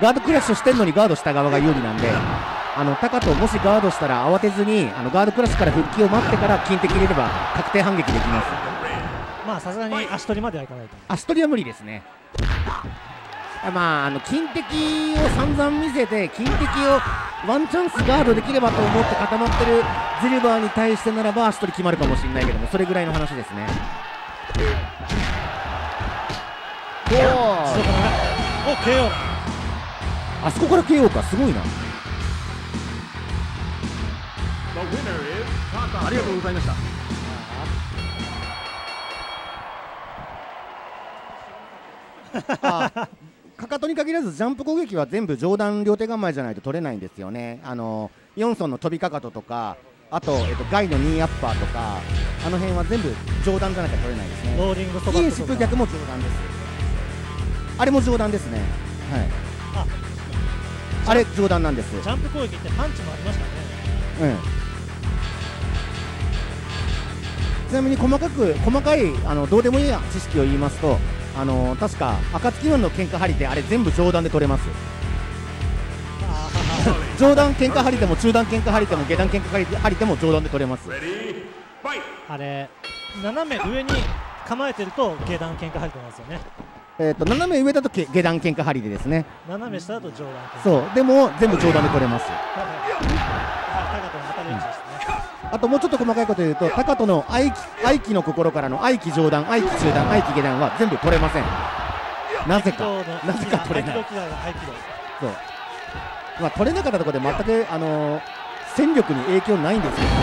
ガードクラッシュしてんのにガード下側が有利なんであのタカトもしガードしたら慌てずにあのガードクラッシュから復帰を待ってから金的入れれば確定反撃できます。まあさすがに足取りまではいかないと。足取りは無理ですねまああの金敵を散々見せて金敵をワンチャンスガードできればと思って固まってるジルバーに対してならば足取り決まるかもしれないけどもそれぐらいの話ですね。おお KO あそこから KO か。すごいな。ありがとうございました。あかかとに限らずジャンプ攻撃は全部上段両手構えじゃないと取れないんですよね。あの4層の飛びかかととかあと、えっと、ガイのニーアッパーとかあの辺は全部上段じゃなきゃ取れないですね。ローリングそばインシップ逆も上段です。あれも上段ですね。はい。ああれ上段なんです。ジャンプ攻撃ってパンチもありましたね。うん。ちなみに細かく細かいあのどうでもいい知識を言いますとあの確か暁マンの喧嘩張り手あれ全部上段で取れます。あ上段喧嘩張り手も中段喧嘩張り手も下段喧嘩張り張り手も上段で取れます.あれ斜め上に構えてると下段喧嘩入ってますよね。えっ、と斜め上だとけ下段喧嘩張り手ですね。斜め下だと上段喧嘩そうでも全部上段で取れます。ああともうちょっと細かいこと言うと高人の愛機の心からの愛機上段愛機中段愛機下段は全部取れません。なぜか。なぜか取れない。そう。まあ取れなかったところで全くあのー戦力に影響ないんですけどね。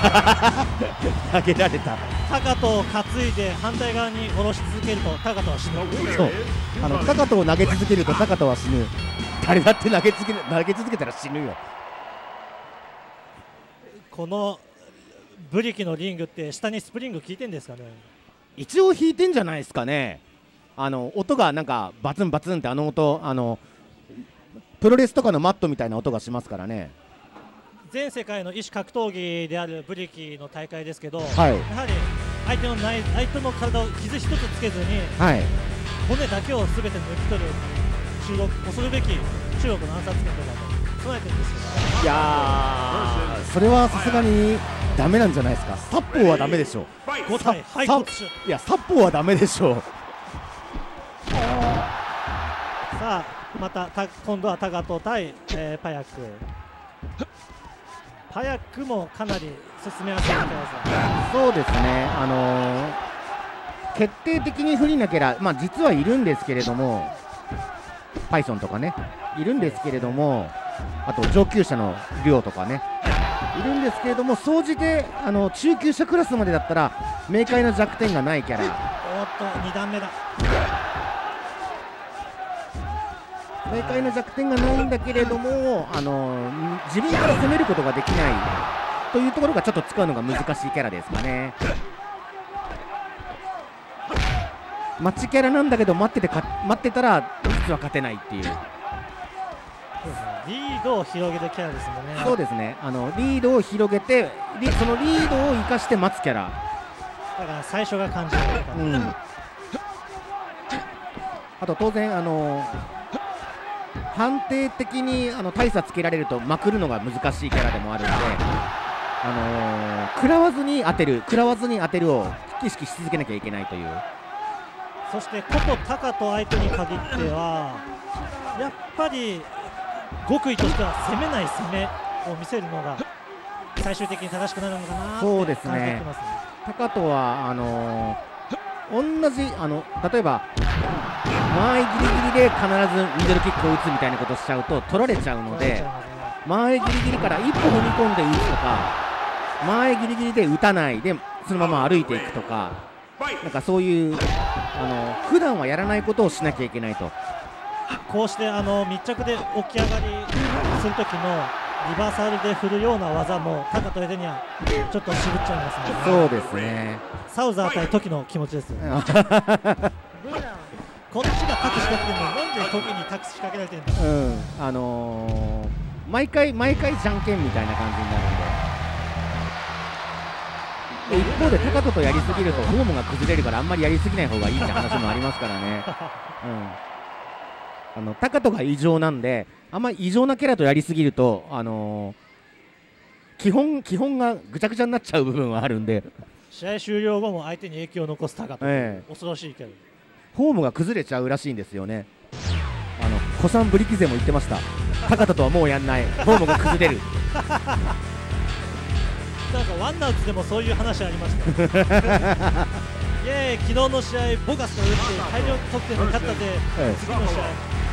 投げられた。タガトを担いで反対側に下ろし続けるとタガトは死ぬ。そう。あの.高人を投げ続けると高人は死ぬ。誰だって投げ続け投げ続けたら死ぬよこのブリキのリングって下にスプリング効いてんですかね？一応弾いてんじゃないですかね。あの音がなんかバツンバツンってあの音あのプロレスとかのマットみたいな音がしますからね。全世界の異種格闘技であるブリキの大会ですけど、はい。やはり相手の内相手の体を傷一つつけずにはい。骨だけをすべて抜き取る中国恐るべき中国の暗殺権とかといやー。それはさすがにダメなんじゃないですか。殺法はダメでしょ Fight. 5体さ背骨種いや殺法はダメでしょさあまたた今度はタガト対、えーパヤック。パヤックもかなり進めやすいみたそうですね。あのー決定的に不利なキャラ、まあ、実はいるんですけれども、パイソンとかね、いるんですけれども、あと上級者の量とかね、いるんですけれども、総じてあの中級者クラスまでだったら、明快な弱点がないキャラ、おっと2段目だ明快な弱点がないんだけれども、あの自分から攻めることができないというところがちょっと使うのが難しいキャラですかね。マッチキャラなんだけど待っててか待ってたら実は勝てないっていう。そうですね。リードを広げるキャラですもんね。そうですね。あのリードを広げてリそのリードを生かして待つキャラ、だから最初が感じるかうん、あと当然あの判定的にあの大差つけられるとまくるのが難しいキャラでもあるので、あの食らわずに当てる食らわずに当てるを意識し続けなきゃいけないというそしてココタカと相手に限ってはやっぱり極意としては攻めない攻めを見せるのが最終的に正しくなるのかなそうですね。感じてきますね高とはあの同じあの例えば間合いギリギリで必ずミドルキックを打つみたいなことをしちゃうと取られちゃうので間合いギリギリから一歩踏み込んで打つとか間合いギリギリで打たないでそのまま歩いていくとかなんかそういうあの普段はやらないことをしなきゃいけないと。こうしてあの密着で起き上がりする時のリバーサルで振るような技もタカとエデにはちょっと渋っちゃいますね。そうですね。サウザー対時の気持ちですよこっちがタク仕掛けてるのになんで時にタク仕掛けられてるんだうん。あのー毎回毎回じゃんけんみたいな感じになるんでで一方で高人とやりすぎるとフォームが崩れるからあんまりやりすぎない方がいいって話もありますからね、うん、あの高人が異常なんであんまり異常なキャラとやりすぎると、あのー基本基本がぐちゃぐちゃになっちゃう部分はあるんで。試合終了後も相手に影響を残すタカとええ。恐ろしいけどフォームが崩れちゃうらしいんですよね。あの古参ブリキ勢も言ってました。高人とはもうやんない。フォームが崩れるなんかワンアウトでもそういう話ありましたよ。イエーイ昨日の試合ボガスが打って大量得点で勝ったで、ええ次の試合。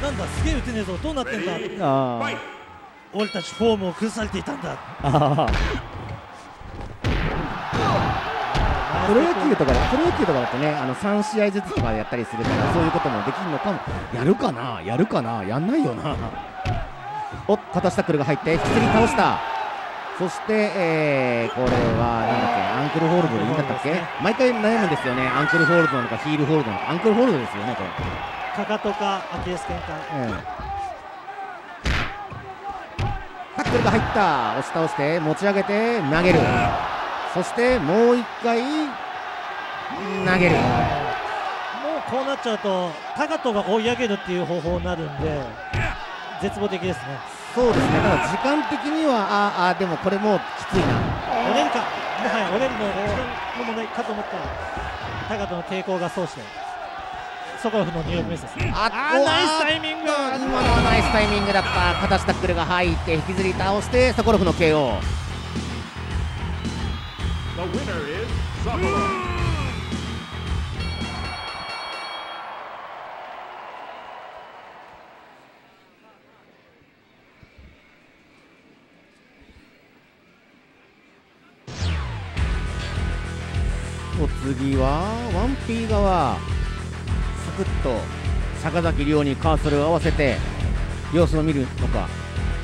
なんだすげえ打てねえぞどうなってんだ。俺たちフォームを崩されていたんだ。プロ野球とかだプロ野球とかだとねあの3試合ずつとかでやったりするからそういうこともできるのかも。やるかなやるかなやんないよな。お片下タックルが入って引きずり倒したそして、えー、これはなんだっけ？アンクルホールドでいいんだったっけ毎回悩むんですよね。アンクルホールドなのかヒールホールドなのか。アンクルホールドですよねこれ。かかとかアキレス腱か。ええ。タックルが入った。押し倒して持ち上げて投げる。そしてもう1回投げる。もうこうなっちゃうとタカトが追い上げるっていう方法になるんで絶望的ですねそうですね。ただ時間的にはああでもこれもうきついな。折れるか。もはや折れるのの問題かと思ったらタカトの抵抗がそうしてソコロフの入浴メスです。ねああーナイスタイミング。今のはナイスタイミングだった。片足タックルが入って引きずり倒してソコロフの KO The winner is Sokolov. 次は 1P 側サクッと坂崎亮にカーソルを合わせて様子を見るのか。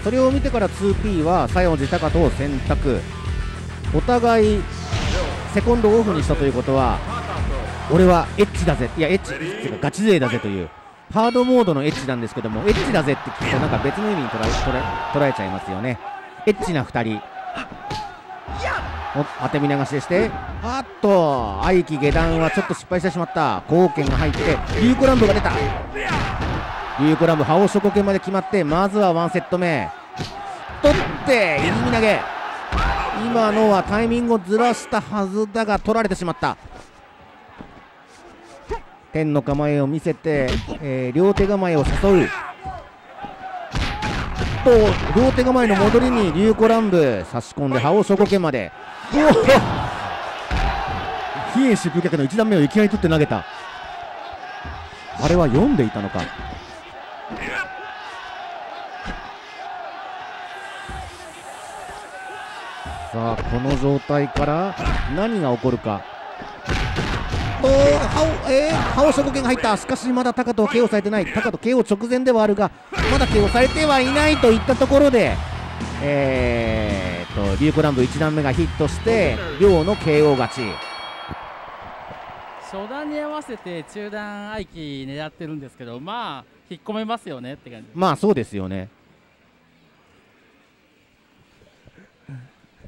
それを見てから 2P は西園寺高人を選択。お互いセコンドオフにしたということは俺はエッチだぜ。いやエッチっていうかガチ勢だぜという。ハードモードのエッチなんですけどもエッチだぜって聞くとなんか別の意味に捉え捉え捉えちゃいますよね。エッチな2人。当て身流しでしてあっと愛機下段はちょっと失敗してしまった。貢献が入ってリューコランブが出た。リューコランブ覇王諸国まで決まってまずはワンセット目。取って入り身投げ。今のはタイミングをずらしたはずだが取られてしまった。天の構えを見せて、えー両手構えを誘う。と両手構えの戻りに竜子乱舞差し込んで覇王諸国まで。うおヒエン疾風脚の1段目をいきなり取って投げたあれは読んでいたのかさあこの状態から何が起こるかおー歯をえー、歯を食券が入ったしかしまだ高とは KO されてない高と KO 直前ではあるがまだ KO されてはいないといったところでえー、リュウコランブ1段目がヒットして両の KO 勝ち。初段に合わせて中段合気狙ってるんですけどまあ引っ込めますよねって感じ。まあそうですよね。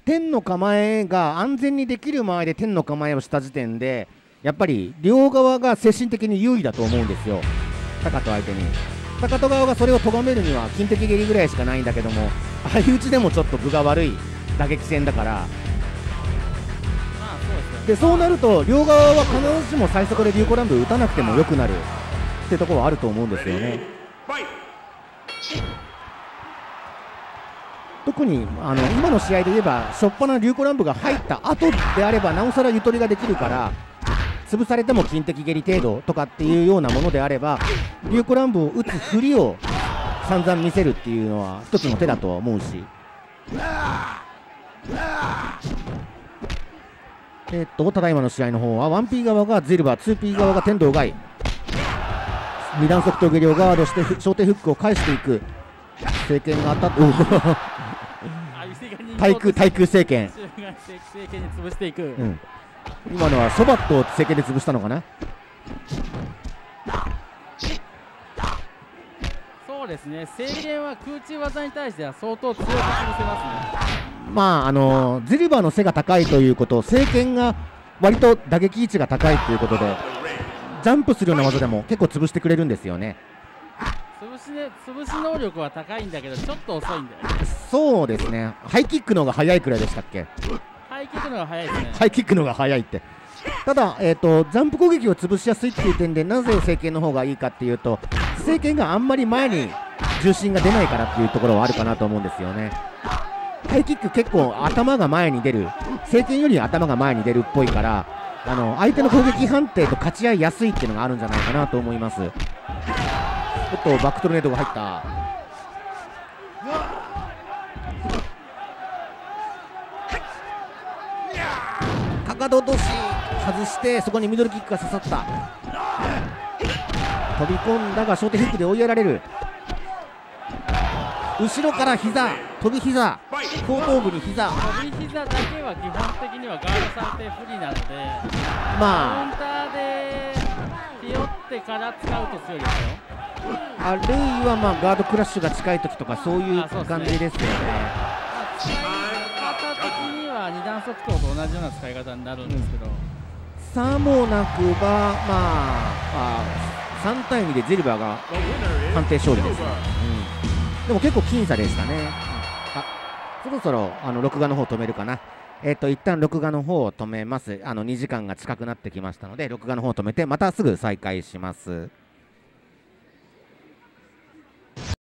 天の構えが安全にできる前で天の構えをした時点でやっぱり両側が精神的に優位だと思うんですよ。高と相手に。高戸側がそれを咎めるには金的蹴りぐらいしかないんだけども相打ちでもちょっと分が悪い打撃戦だからでそうなると両側は必ずしも最速でリュウコランブ打たなくても良くなるってところはあると思うんですよね!特にあの今の試合で言えば初っ端のリュウコランブが入った後であればなおさらゆとりができるから潰されても金的蹴り程度とかっていうようなものであればリュウコランブを打つ振りを散々見せるっていうのは一つの手だとは思うし。えっとただいまの試合の方は 1P 側がゼルバー 2P 側が天道外二段速と下痢をガードしてふ小手フックを返していく。政権が当たっておー。あ伊勢が人対空対空政権。政権に潰していく、うん、今のはそばと政権で潰したのかな？そうですね。政権は空中技に対しては相当強く潰せますね。まああのゼルバーの背が高いということ政権が割と打撃位置が高いということでジャンプするような技でも結構潰してくれるんですよね。潰し,、ね、潰し能力は高いんだけどちょっと遅いんだよね。そうですね。ハイキックの方が速いくらいでしたっけ？ハイキックのが早いですね。ハイキックの方が速いってただ、えー、とジャンプ攻撃を潰しやすいっていう点でなぜ政権の方がいいかっていうと政権があんまり前に重心が出ないからっていうところはあるかなと思うんですよね。ハイキック結構頭が前に出る。政権より頭が前に出るっぽいからあの相手の攻撃判定と勝ち合いやすいっていうのがあるんじゃないかなと思います。おっとバックトルネードが入った。高戸落とし。外してそこにミドルキックが刺さった。飛び込んだが小手フックで追いやられる。後ろから膝飛び膝。後頭部に膝。飛び膝だけは基本的にはガードされて不利なのでカまウンターでひよってから使うと強いですよ。ああるいはまあガードクラッシュが近い時とかそういう感じですよね。使い方的には二段速投と同じような使い方になるんですけど、さもなくばまああ3対2でジルバーが判定勝利です、うん、でも結構僅差でしたね、あそろそろあの録画の方止めるかな、えっと一旦録画の方を止めます、あの2時間が近くなってきましたので、録画の方止めて、またすぐ再開します。